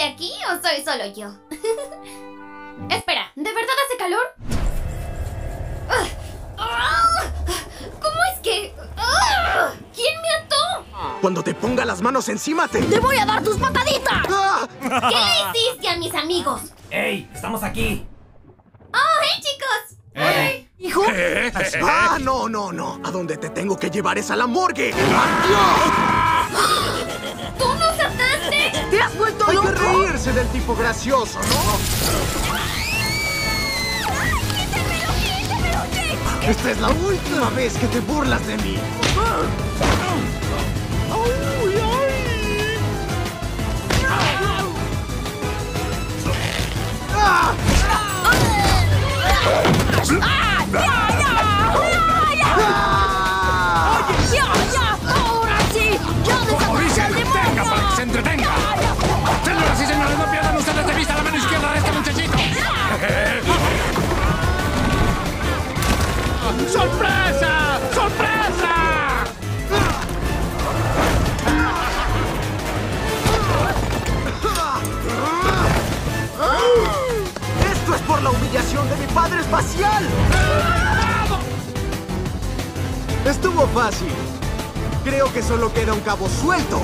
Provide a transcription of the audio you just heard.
gente aquí o soy solo yo? Espera, ¿de verdad hace calor? ¿Cómo es que...? ¿Quién me ató? Cuando te ponga las manos encima te... ¡Te voy a dar tus pataditas! ¡Ah! ¿Qué le hiciste a mis amigos? ¡Ey! ¡Estamos aquí! ¡Oh, hey, chicos! ¡Ey! ¡Hijo! ¡Ah, no, no, no! A donde te tengo que llevar es a la morgue. ¡Adiós! Que reírse del tipo gracioso, ¿no? Esta es la última vez que te burlas de mí. La humillación de mi padre espacial! Estuvo fácil. Creo que solo queda un cabo suelto.